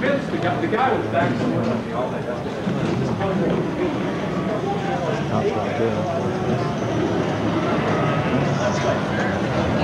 convinced the guy, the guy was back somewhere the all That's not good.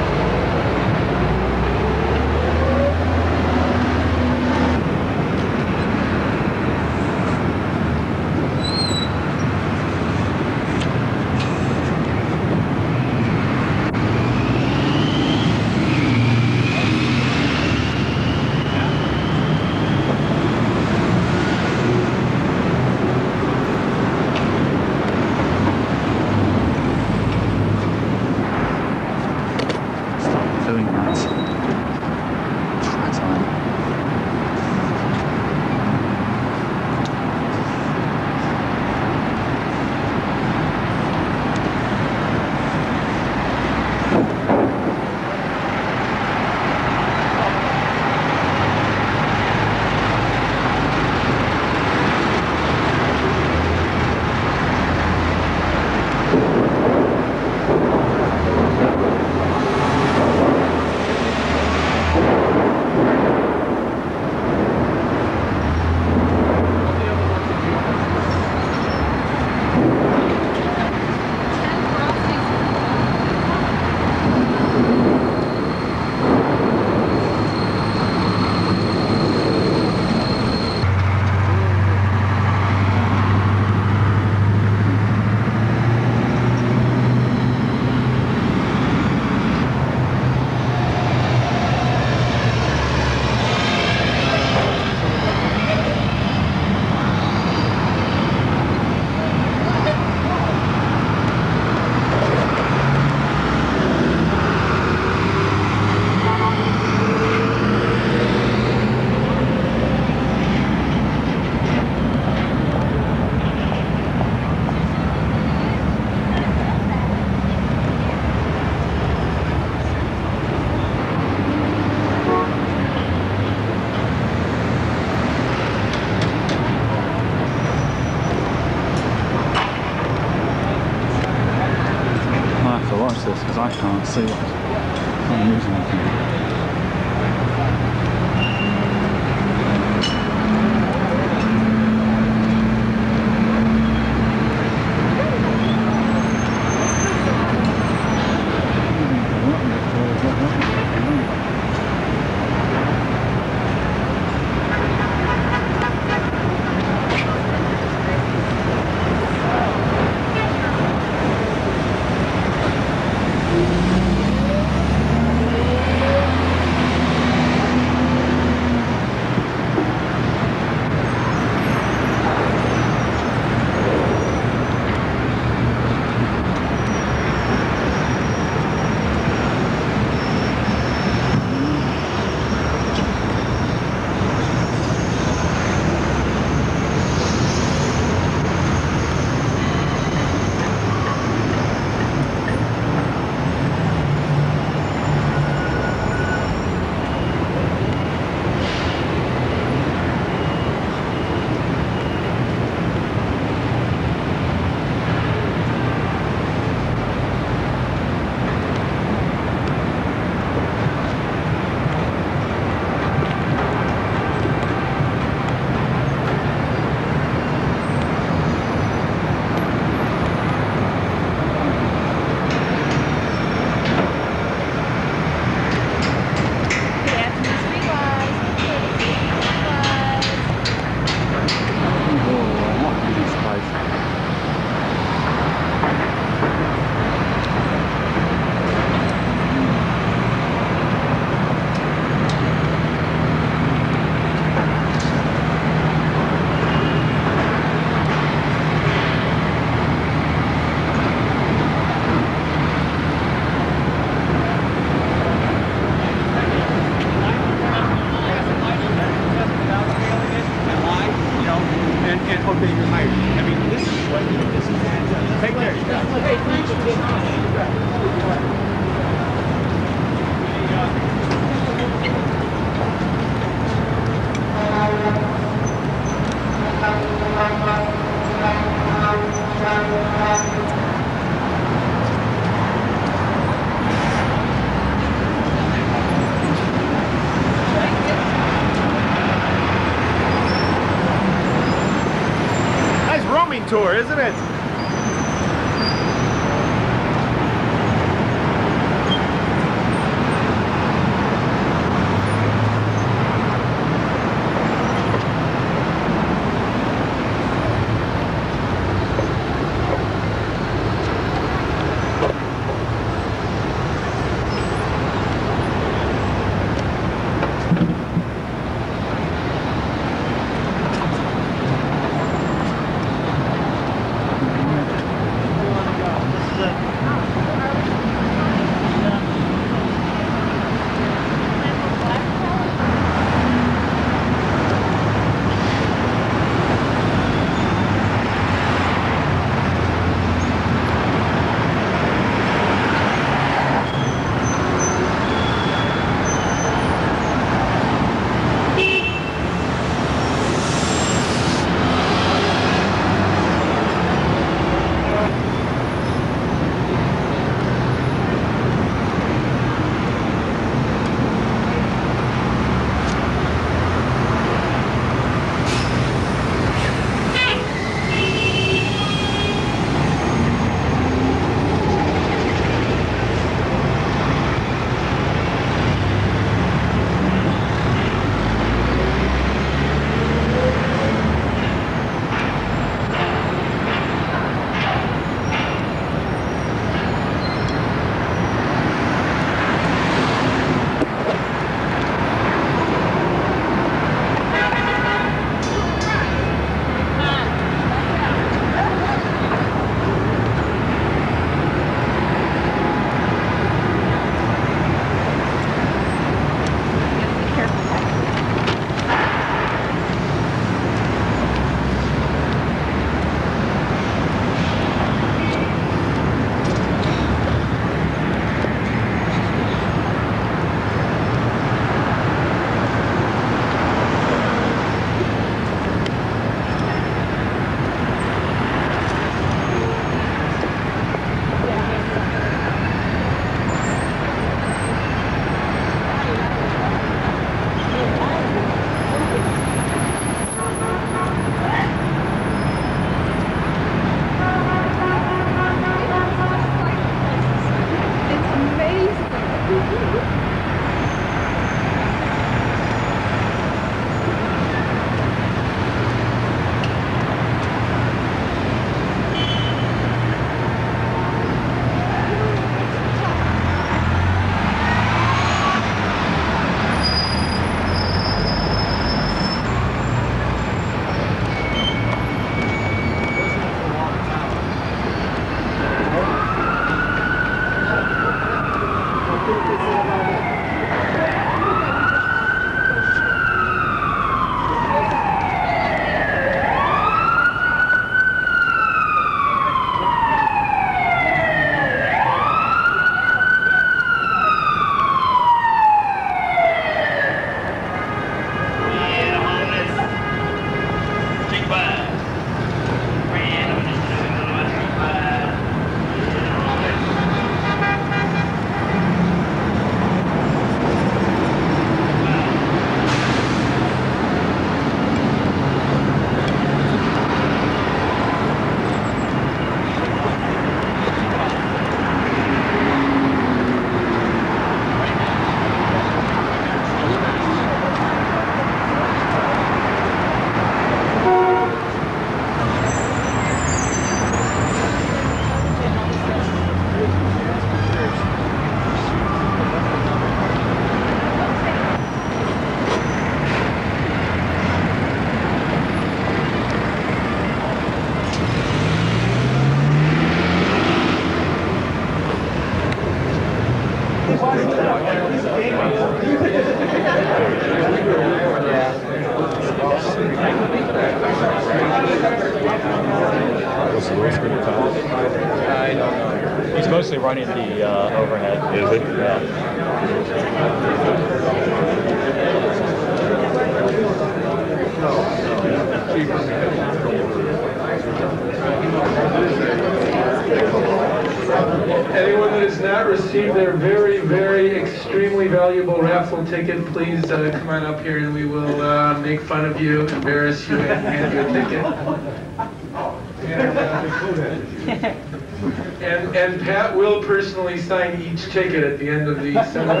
Ticket at the end of the seminar.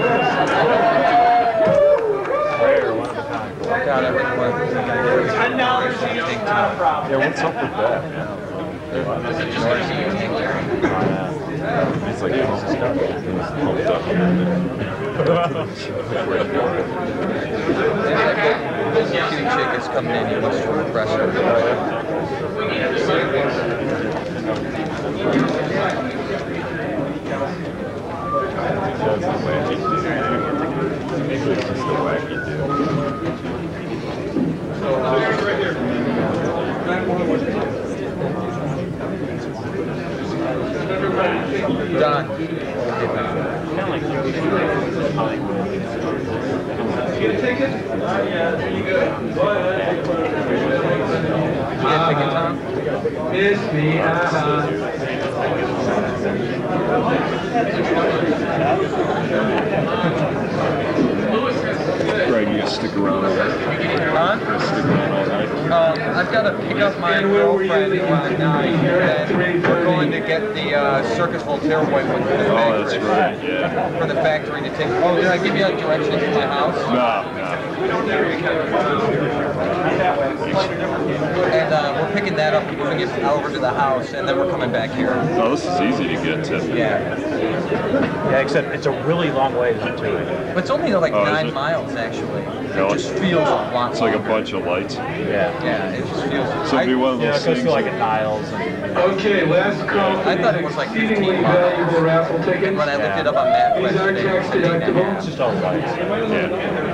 Got it. Ten dollars each, not a problem. Yeah, what's up with that? Yeah. It's like it's just got pumped up. This cute chick coming in, he wants to impress her. That's the wacky dude. Maybe it's just the wacky dude. Done. Get a ticket? Yeah, you good. Go ahead. You get a ticket, Tom? Miss me, uh-huh. Greg, you gotta stick around. Huh? Stick around all night. Um, I've got to pick up my And where were you girlfriend leaving at nine, and we're going to get the uh, Circus Voltaire white one for the Oh, that's factory. right, yeah. For the factory to take. Oh, did I give you a direction to my house? No, no. And uh, we're picking that up, and moving it over to the house, and then we're coming back here. Oh, this is easy to get to. Yeah. Yeah, except it's a really long way to do it. But it's only like Oh, is nine it? miles, actually. It just feels a lot It's like a bunch of lights. Yeah. Yeah, it just feels. So it'd be one of Yeah, those it goes things. through like a Niles and. Okay, last call for I thought it was like 15 miles. valuable raffle tickets. when I looked it up on MapQuest These are it tax was 18 and a deductible. It's just all lights. And they're free.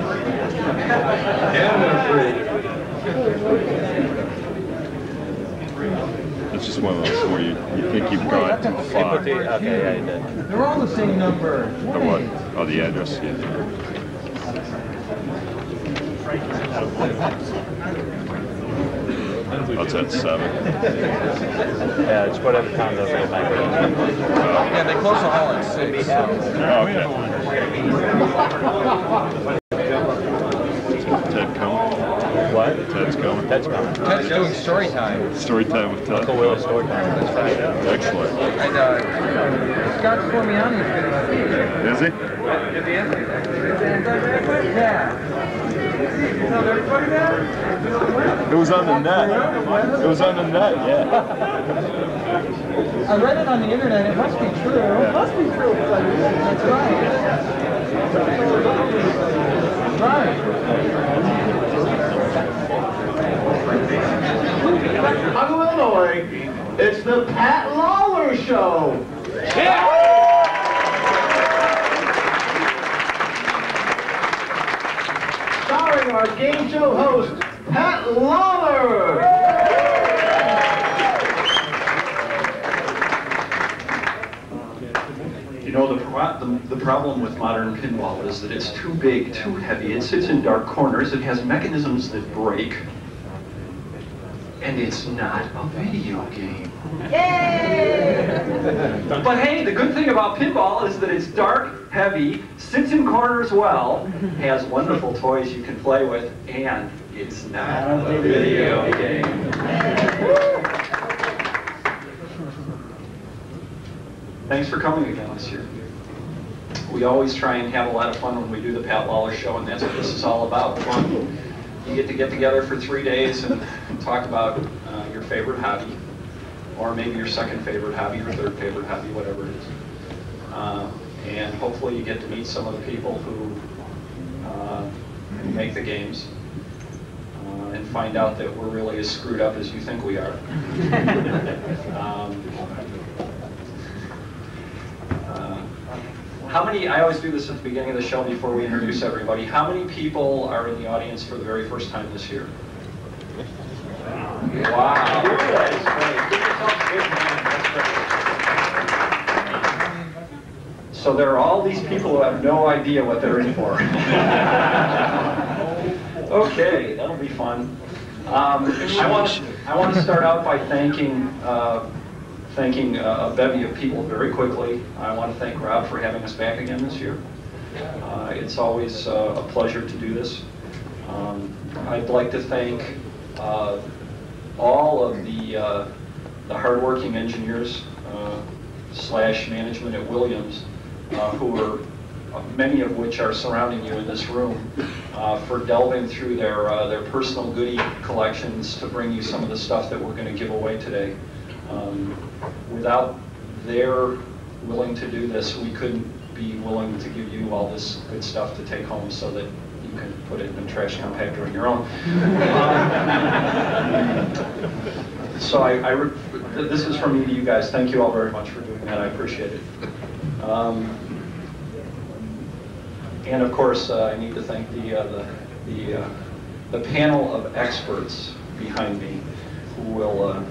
It's just one of those where you, you think you've got too You put far. okay, yeah, you did. They're all the same number. The what? Oh, the address, yeah. That's at seven. Yeah, it's whatever time those go back. Yeah, they close the hall at six. Oh, okay. Ted Cohen? What? Ted's coming. Ted's doing story time. Story time with Ted. Uncle Will's story time. That's right. Excellent. And uh, Scott Formiani is going to be Is he? Yeah. It was on the net. It was on the net, yeah. I read it on the internet. It must be true. It must be true. That's right. Right. Chicago, Illinois, it's the Pat Lawlor Show. Starring our game show host, Pat Lawlor. You know, the, pro- the, the problem with modern pinball is that it's too big, too heavy. It sits in dark corners. It has mechanisms that break. And it's not a video game. Yay! but hey, the good thing about pinball is that it's dark, heavy, sits in corners well, has wonderful toys you can play with, and it's not a video game. Thanks for coming again this year. We always try and have a lot of fun when we do the Pat Lawlor Show, and that's what this is all about, fun. You get to get together for three days and talk about uh, your favorite hobby, or maybe your second favorite hobby, or third favorite hobby, whatever it is. Uh, and hopefully you get to meet some of the people who uh, who make the games uh, and find out that we're really as screwed up as you think we are. um, uh, how many, I always do this at the beginning of the show before we introduce everybody. How many people are in the audience for the very first time this year? Wow. That is great. Give yourself a big hand. That's great. So there are all these people who have no idea what they're in for. okay, that'll be fun. Um, I want to I want to start out by thanking uh, thanking uh, a bevy of people very quickly. I want to thank Rob for having us back again this year. Uh, it's always uh, a pleasure to do this. Um, I'd like to thank uh, all of the, uh, the hardworking engineers uh, slash management at Williams uh, who are, uh, many of which are surrounding you in this room, uh, for delving through their, their personal goodie collections to bring you some of the stuff that we're going to give away today. Um, without their willing to do this, we couldn't be willing to give you all this good stuff to take home so that you can put it in a trash compactor on your own. Um, so I, I re- this is from me to you guys. Thank you all very much for doing that. I appreciate it. Um, and of course, uh, I need to thank the uh, the the, uh, the panel of experts behind me who will uh,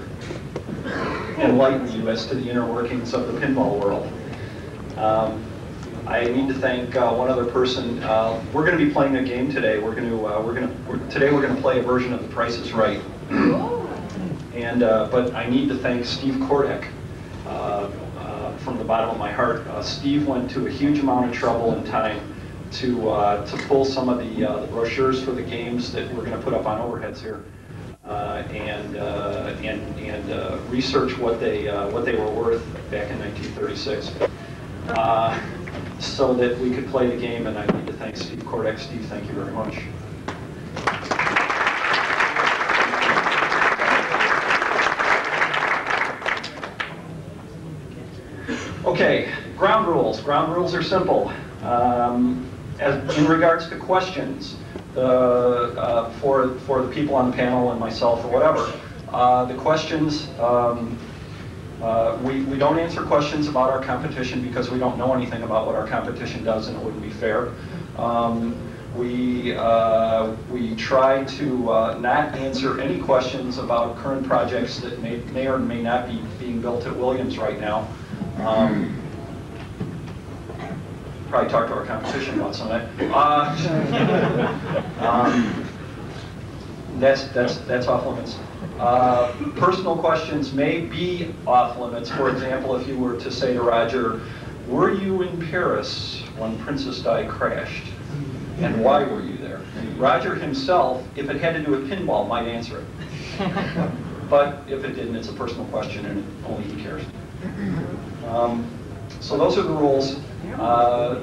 enlighten you as to the inner workings of the pinball world. Um, I need to thank uh, one other person. Uh, we're going to be playing a game today. We're going to uh, we're going to today we're going to play a version of The Price Is Right. and uh, but I need to thank Steve Kordek uh, uh, from the bottom of my heart. Steve went to a huge amount of trouble and time to to pull some of the, the brochures for the games that we're going to put up on overheads here. And and and research what they what they were worth back in 1936, uh, so that we could play the game. And I need to thank Steve Kordek. Steve, thank you very much. Okay, ground rules. Ground rules are simple. Um, as in regards to questions, the, uh, for for the people on the panel and myself or whatever, uh, the questions. Um, uh, we, we don't answer questions about our competition because we don't know anything about what our competition does and it wouldn't be fair. Um, we, uh, we try to uh, not answer any questions about current projects that may, may or may not be being built at Williams right now. Um, probably talk to our competition about some of that. Uh, um, that's, that's, that's off limits. Uh, personal questions may be off limits. For example, if you were to say to Roger, were you in Paris when Princess Di crashed? and why were you there? Roger himself, if it had to do with pinball, might answer it. But if it didn't, it's a personal question and only he cares. Um, So those are the rules. Uh,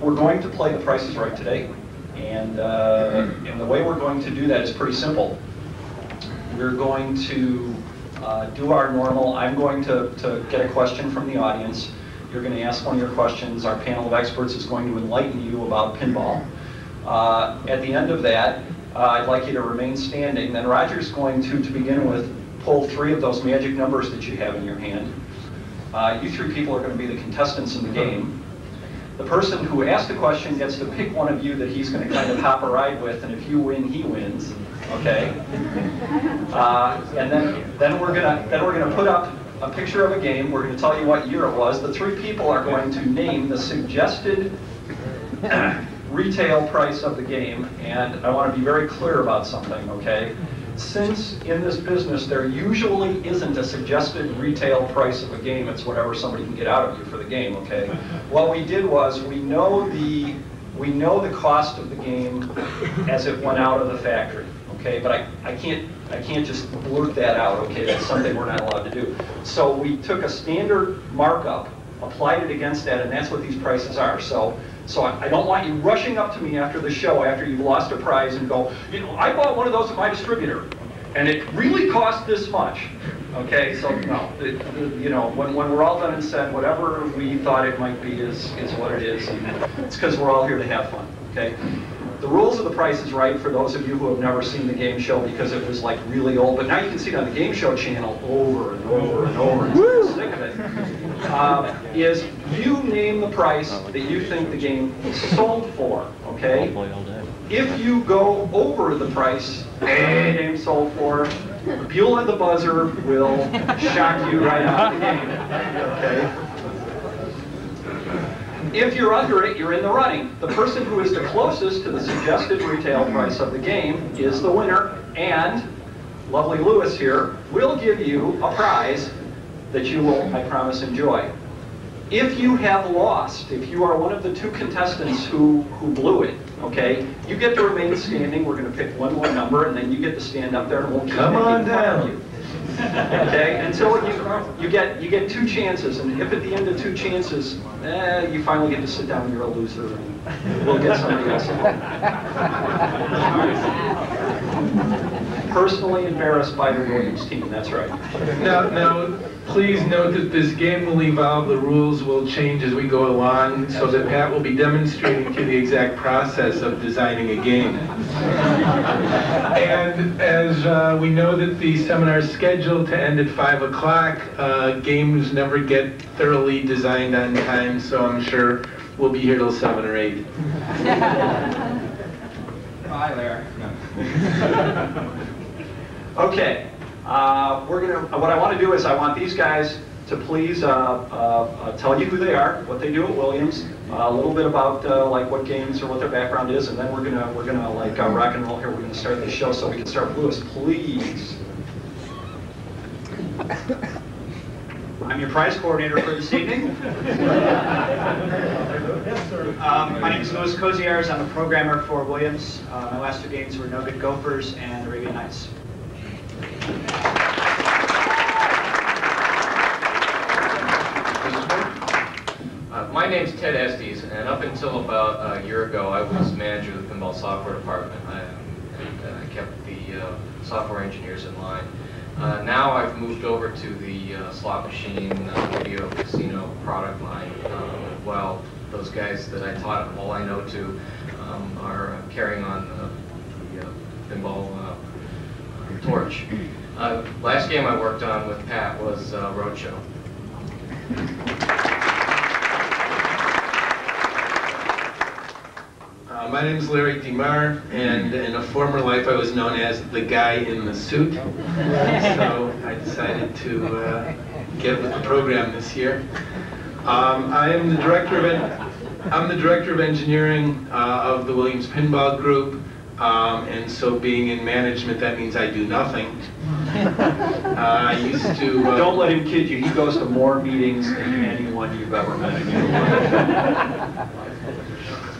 We're going to play the prices right today. And, uh, and the way we're going to do that is pretty simple. We're going to uh, do our normal, I'm going to, to get a question from the audience. You're going to ask one of your questions. Our panel of experts is going to enlighten you about pinball. Uh, At the end of that, uh, I'd like you to remain standing. Then Roger's going to, to begin with, pull three of those magic numbers that you have in your hand. Uh, You three people are going to be the contestants in the game. The person who asked the question gets to pick one of you that he's going to kind of hop a ride with, and if you win, he wins. Okay? Uh, and then, then we're gonna then we're gonna put up a picture of a game. We're gonna tell you what year it was. The three people are going to name the suggested retail price of the game, and I want to be very clear about something. Okay? Since in this business there usually isn't a suggested retail price of a game, it's whatever somebody can get out of you for the game. Okay? What we did was we know the we know the cost of the game as it went out of the factory, okay? But I, I can't I can't just blurt that out, okay? That's something we're not allowed to do. So we took a standard markup, applied it against that, and that's what these prices are. So so I, I don't want you rushing up to me after the show, after you've lost a prize, and go, you know, I bought one of those at my distributor, and it really cost this much. Okay, so no, the, you know, when, when we're all done and said, whatever we thought it might be is, is what it is. It's because we're all here to have fun, okay? The rules of the price is right for those of you who have never seen the game show because it was like really old, but now you can see it on the game show channel over and over and over and you're sick of it. Uh, is you name the price that you think the game is sold for, okay? If you go over the price that the game sold for, Beulah the buzzer will shock you right out of the game. Okay? If you're under it, you're in the running. The person who is the closest to the suggested retail price of the game is the winner, and lovely Lewis here will give you a prize that you will, I promise, enjoy. If you have lost, if you are one of the two contestants who, who blew it, okay, you get to remain standing. We're going to pick one more number, and then you get to stand up there, and we'll keep Come on down. you. Okay, and until you, you get you get two chances, and if at the end of two chances, eh, you finally get to sit down, and you're a loser, and we'll get somebody else. Personally embarrassed by the Williams team. That's right. Now, now, please note that this game will evolve, the rules will change as we go along, so that Pat will be demonstrating to you the exact process of designing a game. And as uh, we know that the seminar is scheduled to end at 5 o'clock, uh, games never get thoroughly designed on time, so I'm sure we'll be here till 7 or 8. Hi there. Okay, uh, we're gonna. What I want to do is I want these guys to please uh, uh, uh, tell you who they are, what they do at Williams, uh, a little bit about uh, like what games or what their background is, and then we're gonna we're gonna like uh, rock and roll here. We're gonna start the show, so we can start with Lewis, please. I'm your prize coordinator for this evening. Um, my name is Louis Koziarz. I'm a programmer for Williams. Uh, my last two games were No Good Gofers and Arabian Nights. Uh, My name's Ted Estes, and up until about a year ago, I was manager of the pinball software department. I and I kept the uh, software engineers in line. Uh, Now I've moved over to the uh, slot machine, uh, video, casino product line. Um, While those guys that I taught all I know to um, are uh, carrying on uh, the uh, pinball uh, torch. Uh, Last game I worked on with Pat was uh, Roadshow. Uh, my is Larry DeMar, and in a former life I was known as the guy in the suit. So I decided to uh, get with the program this year. Um, I am the director of I'm the director of engineering uh, of the Williams Pinball Group, um, and so being in management that means I do nothing. Uh, I used to. Uh, Don't let him kid you. He goes to more meetings than anyone you've ever met.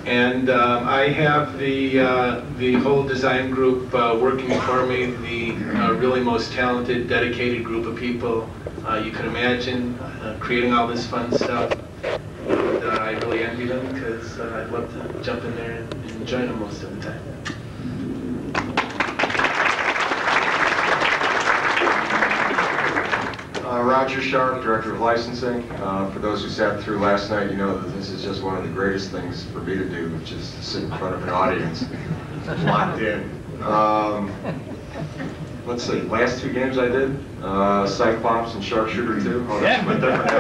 And um, I have the, uh, the whole design group uh, working for me, the uh, really most talented, dedicated group of people uh, you can imagine, uh, creating all this fun stuff. And uh, I really envy them because uh, I'd love to jump in there and, and join them most of the time. Uh, Roger Sharpe, Director of Licensing. Uh, For those who sat through last night, you know that this is just one of the greatest things for me to do, which is to sit in front of an audience, locked in. Um, Let's see, last two games I did, uh, Cyclops and Sharpshooter 2. Oh, that's my different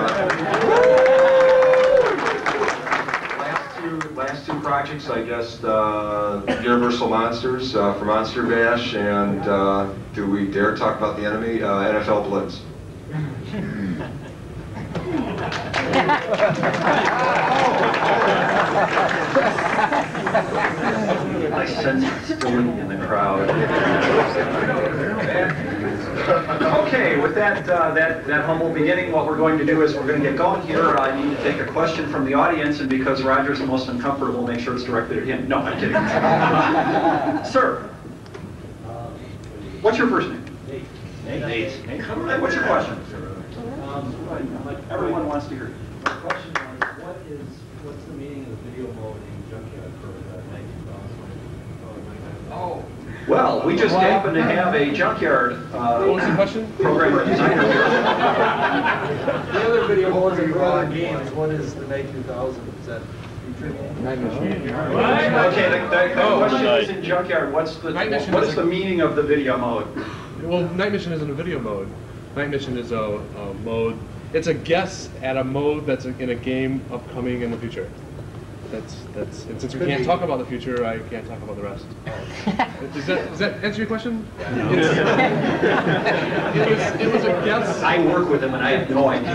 Last two, last two projects, I guess, uh, Universal Monsters uh, for Monster Bash, and uh, do we dare talk about the enemy? Uh, NFL Blitz. I sense hostility in the crowd. Okay, with that, uh, that, that humble beginning, what we're going to do is we're going to get going here. I need to take a question from the audience, and because Roger's the most uncomfortable, make sure it's directed at him. No, I'm kidding. Sir, what's your first name? Nate. Nate. Nate. What's your question? Everyone wants to hear. My question was, what is, what's the meaning of the video mode in Junkyard for the 19,000? Oh. Well, we just happen to have a junkyard uh, What was the question? programmer designer here. The other video modes are for other games, what is the Night 2000? Is that? Night Machine. Okay, the, the, the Oh, question night. is in junkyard, what's the, Mission what is is a- the meaning of the video mode? Well, Night Mission isn't a video mode. Night Mission is a, a mode. It's a guess at a mode that's in a game upcoming in the future. That's that's. And since we can't talk about the future, I can't talk about the rest. Does that does that answer your question? It's- it was it was a guess. I work with him and I have no idea.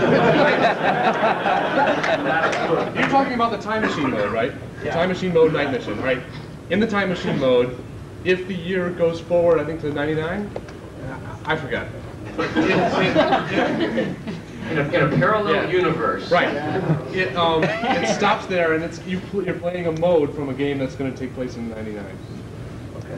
You're talking about the time machine mode, right? The time machine mode, night mission, right? In the time machine mode, if the year goes forward, I think to 99, I forgot. It- it- In a, in a parallel Yeah. universe. Right. It um it stops there, and it's you pl- you're playing a mode from a game that's going to take place in '99.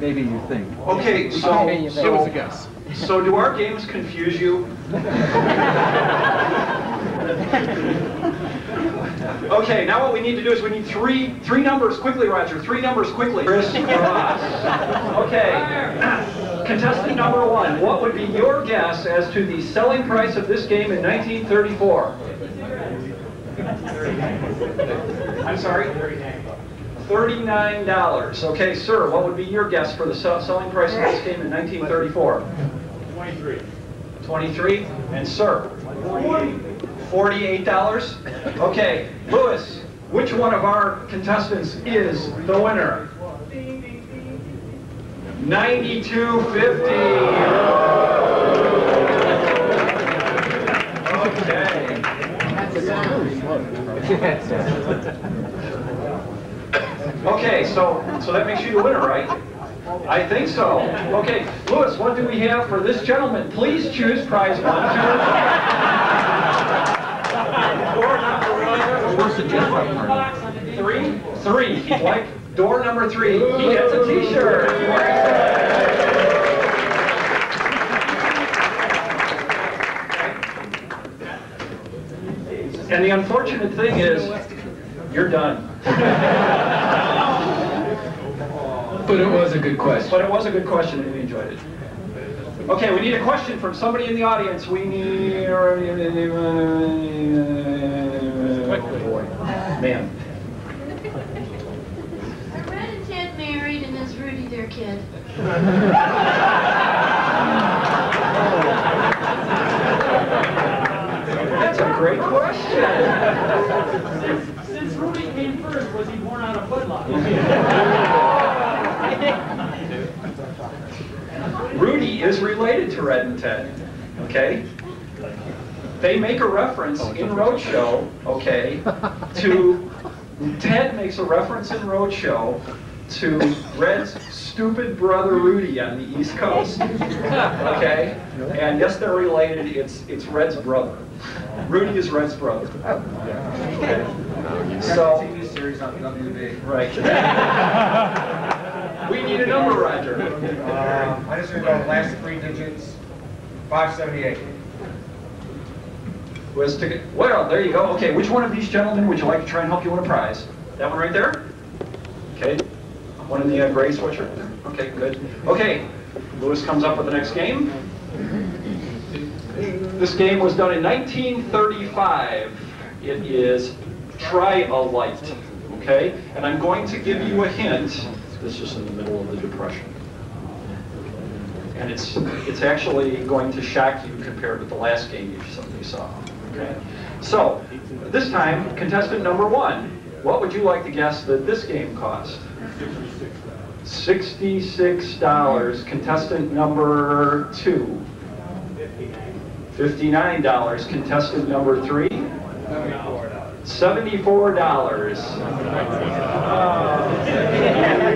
Maybe you think. Okay, so, It was a guess. so do our games confuse you? Okay, now what we need to do is we need three, three numbers quickly, Roger, three numbers quickly. Chris, Ross. Okay, contestant number one, what would be your guess as to the selling price of this game in 1934? I'm sorry? $39. Okay, sir, what would be your guess for the selling price of this game in 1934? 23. 23? And sir? $48? Okay, Lewis, which one of our contestants is the winner? 92.50. Okay, Okay, so, so that makes you the winner, right? I think so. Okay, Lewis, what do we have for this gentleman? Please choose prize one. Number one. Three? Three. He'd like door number three. He gets a t-shirt. And the unfortunate thing is, you're done. But it was a good question. But it was a good question, and we enjoyed it. Okay, we need a question from somebody in the audience. We need... Boy, man. Are Red and Ted married and is Rudy their kid? That's a great question. Since Rudy came first, was he born out of wedlock? Rudy is related to Red and Ted, okay? They make a reference in Roadshow, okay, to, Ted makes a reference in Roadshow to Red's stupid brother Rudy on the East Coast, okay? And yes, they're related, it's, it's Red's brother. Rudy is Red's brother. Okay? So, series on WB. Right. We need a number, Roger. Uh, I just remember the last three digits, 578. Has ticket? Well, there you go. Okay, which one of these gentlemen would you like to try and help you win a prize? That one right there? Okay. One in the uh, gray sweatshirt? Okay, good. Okay, Lewis comes up with the next game. This game was done in 1935. It is Try a Light, okay? And I'm going to give you a hint. This is in the middle of the Depression. And it's, it's actually going to shock you compared with the last game you you saw? So, this time, contestant number one, what would you like to guess that this game cost? $66. Contestant number two. $59. Contestant number three. $74. Everybody